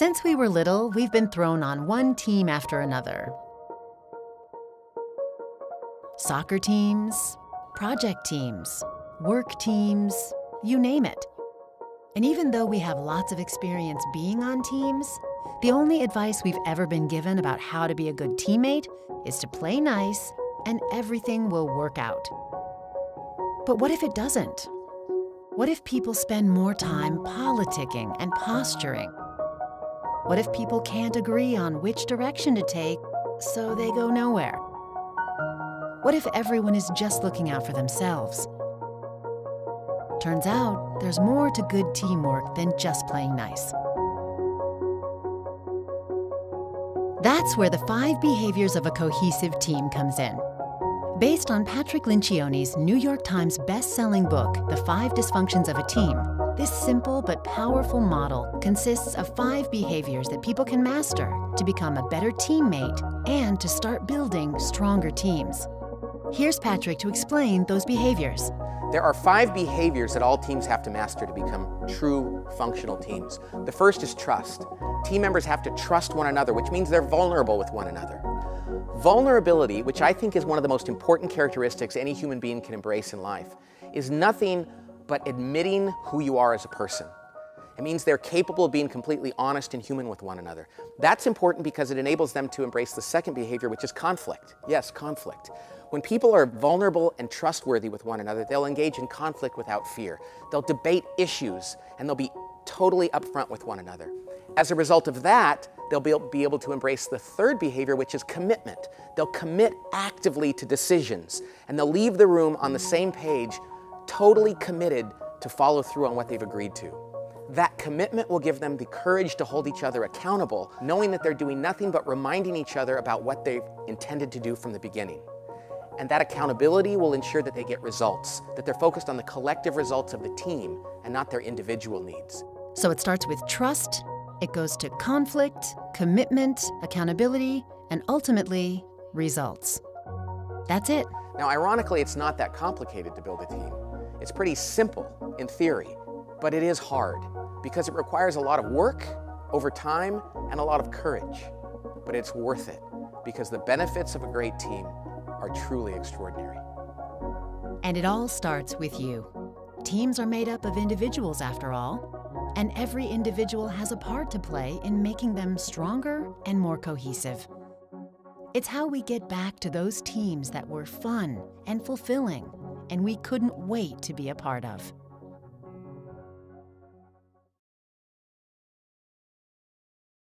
Since we were little, we've been thrown on one team after another soccer teams, project teams, work teams, you name it. And even though we have lots of experience being on teams, the only advice we've ever been given about how to be a good teammate is to play nice and everything will work out. But what if it doesn't? What if people spend more time politicking and posturing? What if people can't agree on which direction to take, so they go nowhere? What if everyone is just looking out for themselves? Turns out, there's more to good teamwork than just playing nice. That's where the five behaviors of a cohesive team comes in. Based on Patrick Lencioni's New York Times best-selling book, The Five Dysfunctions of a Team, this simple but powerful model consists of five behaviors that people can master to become a better teammate and to start building stronger teams. Here's Patrick to explain those behaviors. There are five behaviors that all teams have to master to become true functional teams. The first is trust. Team members have to trust one another, which means they're vulnerable with one another. Vulnerability, which I think is one of the most important characteristics any human being can embrace in life, is nothing but admitting who you are as a person. It means they're capable of being completely honest and human with one another. That's important because it enables them to embrace the second behavior, which is conflict. Yes, conflict. When people are vulnerable and trustworthy with one another, they'll engage in conflict without fear. They'll debate issues and they'll be totally upfront with one another. As a result of that, they'll be able to embrace the third behavior, which is commitment. They'll commit actively to decisions and they'll leave the room on the same page, totally committed to follow through on what they've agreed to. That commitment will give them the courage to hold each other accountable, knowing that they're doing nothing but reminding each other about what they've intended to do from the beginning. And that accountability will ensure that they get results, that they're focused on the collective results of the team and not their individual needs. So it starts with trust, it goes to conflict, commitment, accountability, and ultimately, results. That's it. Now, ironically, it's not that complicated to build a team. It's pretty simple in theory, but it is hard because it requires a lot of work over time and a lot of courage. But it's worth it because the benefits of a great team are truly extraordinary. And it all starts with you. Teams are made up of individuals, after all, and every individual has a part to play in making them stronger and more cohesive. It's how we get back to those teams that were fun and fulfilling, and we couldn't wait to be a part of.